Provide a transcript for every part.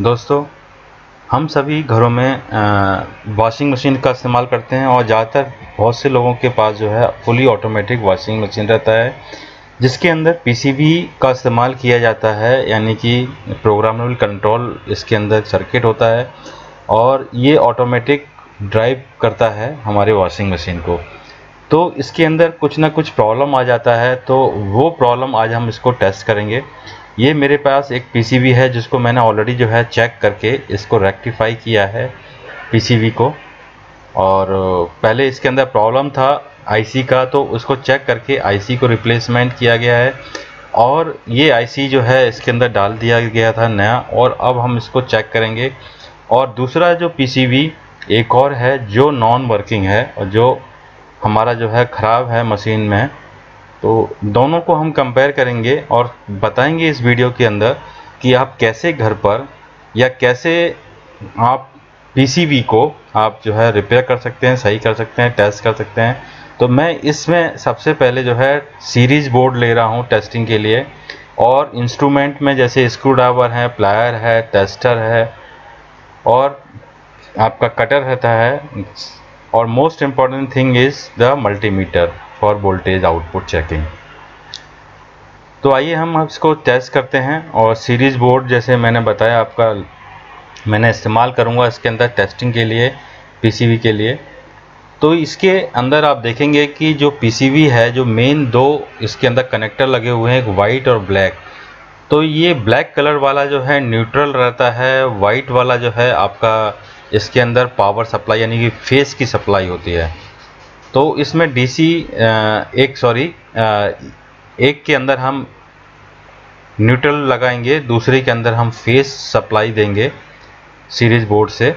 दोस्तों, हम सभी घरों में वॉशिंग मशीन का इस्तेमाल करते हैं और ज़्यादातर बहुत से लोगों के पास जो है फुली ऑटोमेटिक वॉशिंग मशीन रहता है, जिसके अंदर पीसीबी का इस्तेमाल किया जाता है, यानी कि प्रोग्रामेबल कंट्रोल इसके अंदर सर्किट होता है और ये ऑटोमेटिक ड्राइव करता है हमारे वॉशिंग मशीन को। तो इसके अंदर कुछ ना कुछ प्रॉब्लम आ जाता है तो वो प्रॉब्लम आज हम इसको टेस्ट करेंगे। ये मेरे पास एक पीसीबी है, जिसको मैंने ऑलरेडी जो है चेक करके इसको रेक्टिफाई किया है पीसीबी को। और, पहले इसके अंदर प्रॉब्लम था आईसी का तो उसको चेक करके आईसी को रिप्लेसमेंट किया गया है। और ये आईसी जो है, इसके अंदर डाल दिया गया था नया, और अब हम इसको चेक करेंगे। और दूसरा जो पीसीबी एक और है, जो नॉन वर्किंग है, और जो हमारा जो है ख़राब है मशीन में तो दोनों को हम कंपेयर करेंगे और बताएँगे इस वीडियो के अंदर कि आप कैसे घर पर या कैसे आप पीसीबी को आप जो है रिपेयर कर सकते हैं, सही कर सकते हैं टेस्ट कर सकते हैं। तो मैं इसमें सबसे पहले जो है सीरीज़ बोर्ड ले रहा हूँ टेस्टिंग के लिए और इंस्ट्रूमेंट में जैसे स्क्रू ड्राइवर है प्लायर है टेस्टर है और आपका कटर रहता है। और most important thing is the multimeter for voltage output checking. तो आइए हम इसको टेस्ट करते हैं और सीरीज़ बोर्ड, जैसे मैंने बताया आपका, मैंने इस्तेमाल करूँगा इसके अंदर टेस्टिंग के लिए, पीसीबी के लिए। तो इसके अंदर आप देखेंगे कि जो पीसीबी है, जो मेन दो इसके अंदर कनेक्टर लगे हुए हैं एक वाइट और ब्लैक। तो ये ब्लैक कलर वाला जो है, न्यूट्रल रहता है वाइट वाला जो है, आपका इसके अंदर पावर सप्लाई, यानी कि फेस की सप्लाई होती है। तो इसमें डीसी एक सॉरी एक के अंदर हम न्यूट्रल लगाएँगे, दूसरे के अंदर हम फेस सप्लाई देंगे सीरीज़ बोर्ड से।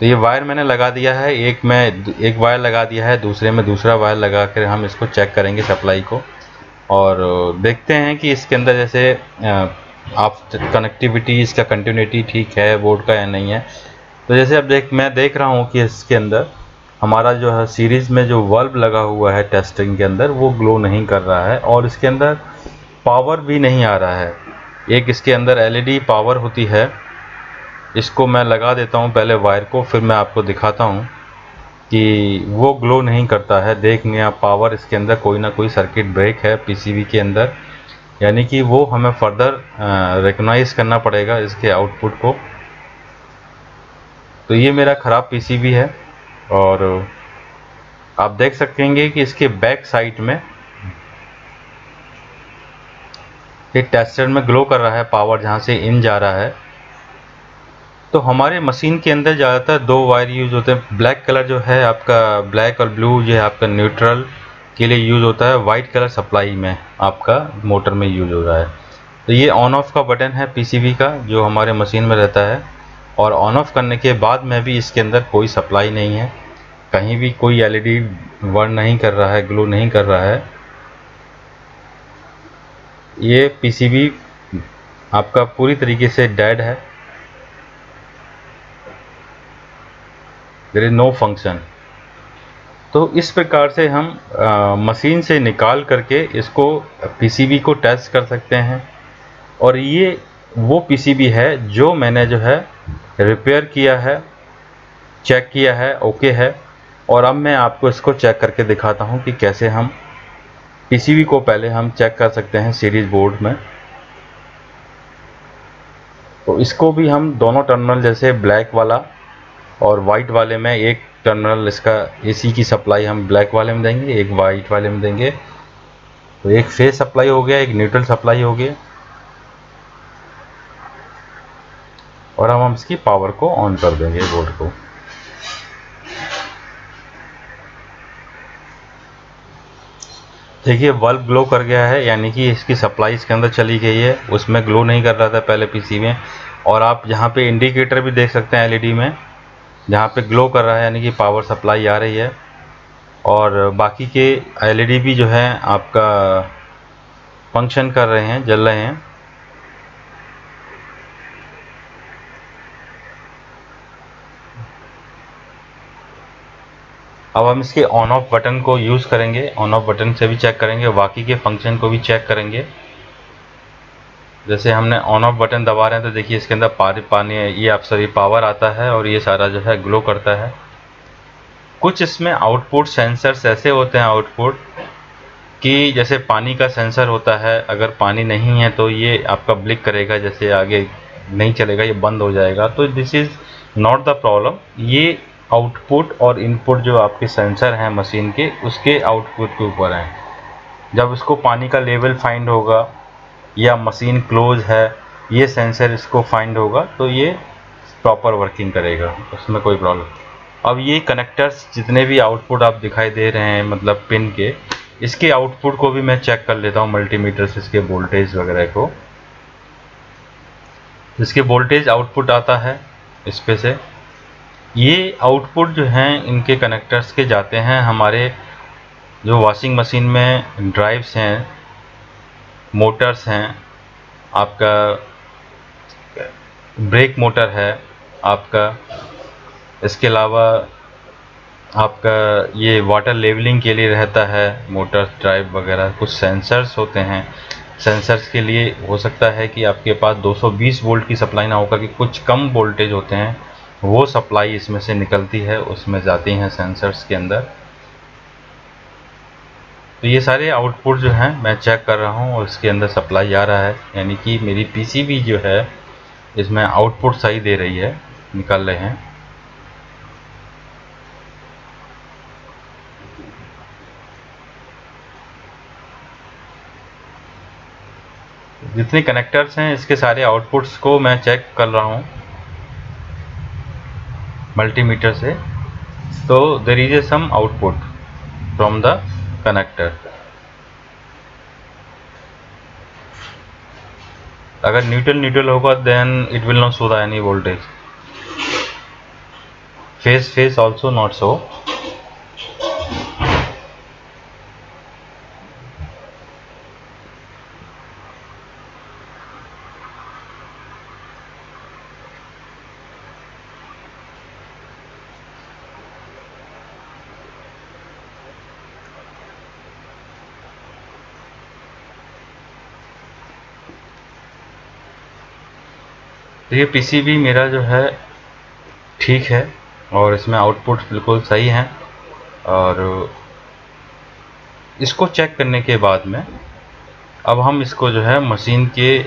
तो ये वायर मैंने लगा दिया है, एक में, एक वायर लगा दिया है, दूसरे में दूसरा वायर लगा कर हम इसको चेक करेंगे सप्लाई को। और देखते हैं कि इसके अंदर जैसे आप कनेक्टिविटी इसका कंटिन्यूटी ठीक है बोर्ड का या नहीं है। तो जैसे अब देख, मैं देख रहा हूँ कि इसके अंदर हमारा जो है सीरीज़ में जो वर्ब लगा हुआ है टेस्टिंग के अंदर, वो ग्लो नहीं कर रहा है और इसके अंदर पावर भी नहीं आ रहा है। एक इसके अंदर एलईडी पावर होती है। इसको मैं लगा देता हूँ पहले वायर को, फिर मैं आपको दिखाता हूँ कि वो ग्लो नहीं करता है। देख लिया पावर इसके अंदर कोई ना कोई सर्किट ब्रेक है पीसीबी के अंदर। यानी कि वो हमें फर्दर रिकग्नाइज करना पड़ेगा इसके आउटपुट को। तो ये मेरा ख़राब पीसीबी है। और आप देख सकेंगे कि इसके बैक साइड में ये टेस्टर में ग्लो कर रहा है पावर जहाँ से इन जा रहा है। तो हमारे मशीन के अंदर ज़्यादातर दो वायर यूज़ होते हैं। ब्लैक कलर जो है आपका ब्लैक और ब्लू जो है आपका न्यूट्रल के लिए यूज़ होता है। वाइट कलर सप्लाई में आपका मोटर में यूज़ हो रहा है। तो ये ऑन ऑफ़ का बटन है पीसीबी का, जो हमारे मशीन में रहता है। और ऑन ऑफ़ करने के बाद में भी इसके अंदर कोई सप्लाई नहीं है। कहीं भी कोई एलईडी वर्न नहीं कर रहा है ग्लो नहीं कर रहा है। ये पीसीबी आपका पूरी तरीके से डेड है। देर इज़ नो फ़ंक्शन तो इस प्रकार से हम आ, मशीन से निकाल करके इसको पीसीबी को टेस्ट कर सकते हैं। और ये वो पीसीबी है जो मैंने जो है रिपेयर किया है, चेक किया है, ओके है। और अब मैं आपको इसको चेक करके दिखाता हूँ कि कैसे हम पीसीबी को पहले हम चेक कर सकते हैं सीरीज़ बोर्ड में। तो इसको भी हम दोनों टर्मिनल जैसे ब्लैक वाला और वाइट वाले में, एक टर्मिनल इसका एसी की सप्लाई हम ब्लैक वाले में देंगे, एक वाइट वाले में देंगे। तो एक फेस सप्लाई हो गया, एक न्यूट्रल सप्लाई हो गया। और अब हम इसकी पावर को ऑन कर देंगे बोर्ड को। देखिए बल्ब ग्लो कर गया है, यानी कि इसकी सप्लाई इसके अंदर चली गई है। उसमें ग्लो नहीं कर रहा था पहले पीसी में। और आप यहाँ पे इंडिकेटर भी देख सकते हैं एलईडी में, जहाँ पे ग्लो कर रहा है, यानी कि पावर सप्लाई आ रही है। और बाकी के एलईडी भी जो है, आपका फ़ंक्शन कर रहे हैं, जल रहे हैं। अब हम इसके ऑन ऑफ़ बटन को यूज़ करेंगे। ऑन ऑफ़ बटन से भी चेक करेंगे। बाकी के फ़ंक्शन को भी चेक करेंगे। जैसे हमने ऑन ऑफ़ बटन दबा रहे हैं तो देखिए इसके अंदर पानी पानी ये आप सॉरी पावर आता है और ये सारा जो है ग्लो करता है। कुछ इसमें आउटपुट सेंसर्स ऐसे होते हैं आउटपुट कि जैसे पानी का सेंसर होता है, अगर पानी नहीं है तो ये आपका ब्लिक करेगा, जैसे आगे नहीं चलेगा, ये बंद हो जाएगा। तो this is not the problem ये आउटपुट और इनपुट जो आपके सेंसर हैं मशीन के, उसके आउटपुट के ऊपर हैं। जब उसको पानी का लेवल फाइंड होगा या मशीन क्लोज है, ये सेंसर इसको फाइंड होगा तो ये प्रॉपर वर्किंग करेगा, उसमें कोई प्रॉब्लम अब ये कनेक्टर्स जितने भी आउटपुट आप दिखाई दे रहे हैं मतलब पिन के, इसके आउटपुट को भी मैं चेक कर लेता हूँ मल्टीमीटर से इसके वोल्टेज वगैरह को। इसके वोल्टेज आउटपुट आता है, इस पे से। ये आउटपुट जो हैं, इनके कनेक्टर्स के जाते हैं। हमारे जो वॉशिंग मशीन में ड्राइव्स हैं मोटर्स हैं, आपका ब्रेक मोटर है, आपका, इसके अलावा आपका ये वाटर लेवलिंग के लिए रहता है मोटर ड्राइव वगैरह। कुछ सेंसर्स होते हैं। सेंसर्स के लिए हो सकता है कि आपके पास 220 वोल्ट की सप्लाई ना होगा कि कुछ कम वोल्टेज होते हैं। वो सप्लाई इसमें से निकलती है, उसमें जाती हैं सेंसर्स के अंदर। तो ये सारे आउटपुट जो हैं, मैं चेक कर रहा हूँ और इसके अंदर सप्लाई आ रहा है। यानी कि मेरी पीसीबी जो है, इसमें आउटपुट सही दे रही है, निकल रहे हैं। जितने कनेक्टर्स हैं, इसके सारे आउटपुट्स को मैं चेक कर रहा हूँ। मल्टीमीटर से। तो there is a some output from the connector अगर न्यूट्रल न्यूट्रल होगा then it will not show the any voltage phase phase also not so तो ये पीसीबी मेरा जो है, ठीक है और इसमें आउटपुट बिल्कुल सही हैं। और इसको चेक करने के बाद में, अब हम इसको जो है मशीन के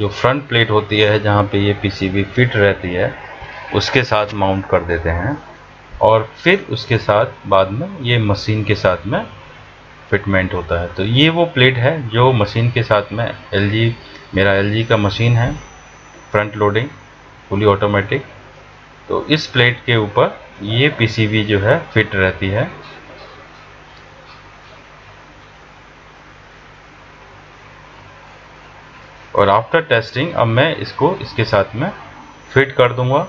जो फ्रंट प्लेट होती है, जहाँ पे ये पीसीबी फिट रहती है, उसके साथ माउंट कर देते हैं। और फिर उसके साथ बाद में ये मशीन के साथ में फिटमेंट होता है। तो ये वो प्लेट है जो मशीन के साथ में एलजी मेरा एलजी का मशीन है। फ्रंट लोडिंग फुली ऑटोमेटिक तो इस प्लेट के ऊपर ये पीसीबी जो है फिट रहती है। और आफ्टर टेस्टिंग अब मैं इसको इसके साथ में फिट कर दूँगा।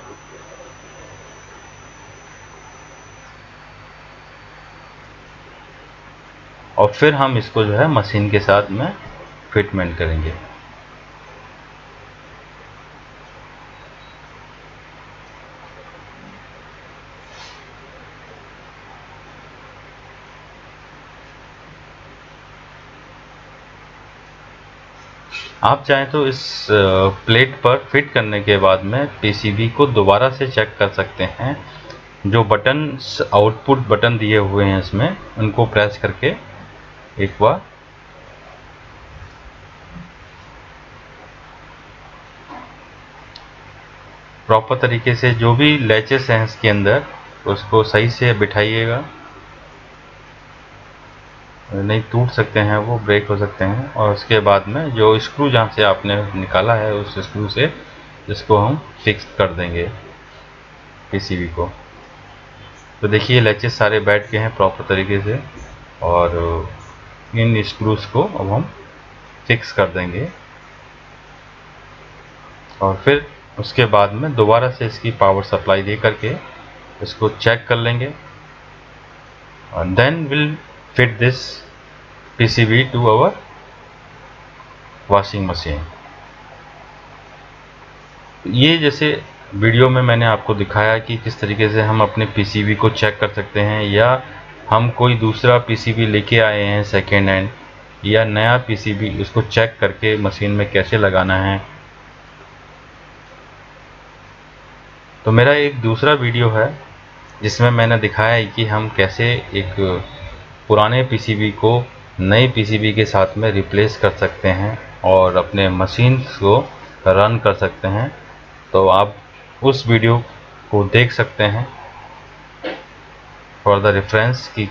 और फिर हम इसको जो है मशीन के साथ में फिटमेंट करेंगे। आप चाहें तो इस प्लेट पर फिट करने के बाद में पीसीबी को दोबारा से चेक कर सकते हैं। जो बटन आउटपुट बटन दिए हुए हैं इसमें, उनको प्रेस करके एक बार। प्रॉपर तरीके से जो भी लैचेस हैं इसके अंदर, उसको सही से बिठाइएगा। नहीं, टूट सकते हैं, वो ब्रेक हो सकते हैं। और उसके बाद में जो स्क्रू जहाँ से आपने निकाला है, उस स्क्रू से इसको हम फिक्स कर देंगे पीसीबी को। तो देखिए लैचेस सारे बैठ गए हैं प्रॉपर तरीके से और इन स्क्रूज को अब हम फिक्स कर देंगे। और फिर उसके बाद में दोबारा से इसकी पावर सप्लाई दे करके इसको चेक कर लेंगे। और then will fit this PCB to our washing machine ये जैसे वीडियो में मैंने आपको दिखाया कि किस तरीके से हम अपने पीसीबी को चेक कर सकते हैं या हम कोई दूसरा पीसीबी लेके आए हैं सेकेंड हैंड या नया पीसीबी उसको चेक करके मशीन में कैसे लगाना है। तो मेरा एक दूसरा वीडियो है जिसमें मैंने दिखाया है कि हम कैसे एक पुराने पीसीबी को नई पीसीबी के साथ में रिप्लेस कर सकते हैं और अपने मशीन को रन कर सकते हैं। तो आप उस वीडियो को देख सकते हैं। फॉर द रेफरेंस की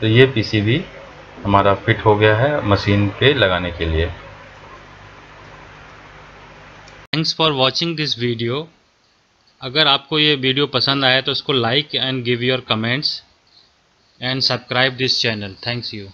तो ये पीसीबी हमारा फिट हो गया है मशीन पे लगाने के लिए। Thanks for watching this video अगर आपको ये वीडियो पसंद आया तो इसको like and give your comments and subscribe this channel. Thanks you.